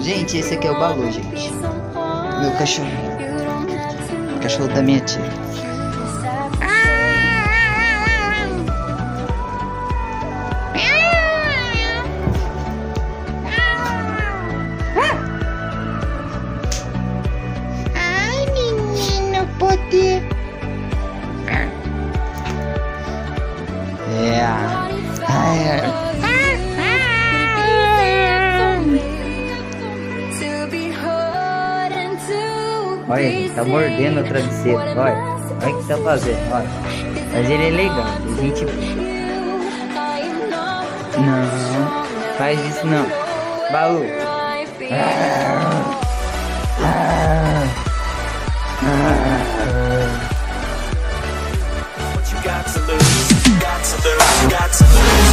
Gente, esse aqui é o Balu, gente. Meu have to Cachorro da minha tia. Olha, tá mordendo o travesseiro. Olha. Olha o que tá fazendo. Olha. Mas ele é legal. A gente. Não. Faz isso não. Balu. What to lose? Got to lose, got to lose.